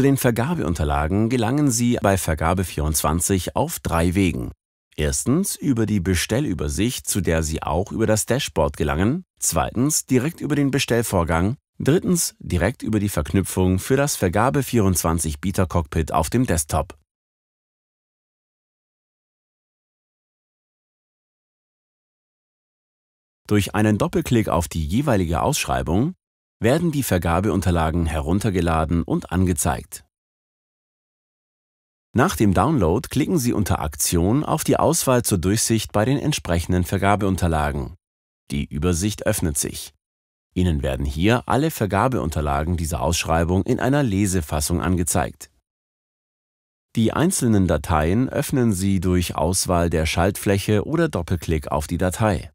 Zu den Vergabeunterlagen gelangen Sie bei Vergabe24 auf drei Wegen. Erstens über die Bestellübersicht, zu der Sie auch über das Dashboard gelangen. Zweitens direkt über den Bestellvorgang. Drittens direkt über die Verknüpfung für das Vergabe24 Beta Cockpit auf dem Desktop. Durch einen Doppelklick auf die jeweilige Ausschreibung werden die Vergabeunterlagen heruntergeladen und angezeigt. Nach dem Download klicken Sie unter Aktion auf die Auswahl zur Durchsicht bei den entsprechenden Vergabeunterlagen. Die Übersicht öffnet sich. Ihnen werden hier alle Vergabeunterlagen dieser Ausschreibung in einer Lesefassung angezeigt. Die einzelnen Dateien öffnen Sie durch Auswahl der Schaltfläche oder Doppelklick auf die Datei.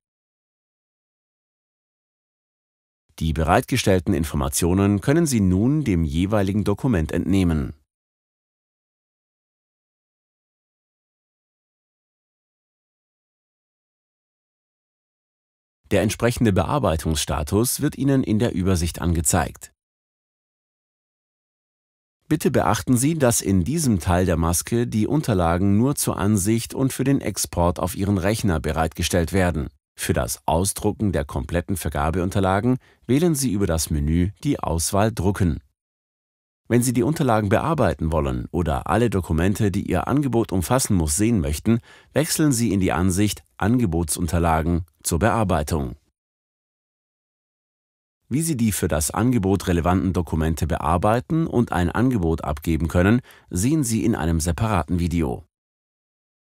Die bereitgestellten Informationen können Sie nun dem jeweiligen Dokument entnehmen. Der entsprechende Bearbeitungsstatus wird Ihnen in der Übersicht angezeigt. Bitte beachten Sie, dass in diesem Teil der Maske die Unterlagen nur zur Ansicht und für den Export auf Ihren Rechner bereitgestellt werden. Für das Ausdrucken der kompletten Vergabeunterlagen wählen Sie über das Menü die Auswahl Drucken. Wenn Sie die Unterlagen bearbeiten wollen oder alle Dokumente, die Ihr Angebot umfassen muss, sehen möchten, wechseln Sie in die Ansicht Angebotsunterlagen zur Bearbeitung. Wie Sie die für das Angebot relevanten Dokumente bearbeiten und ein Angebot abgeben können, sehen Sie in einem separaten Video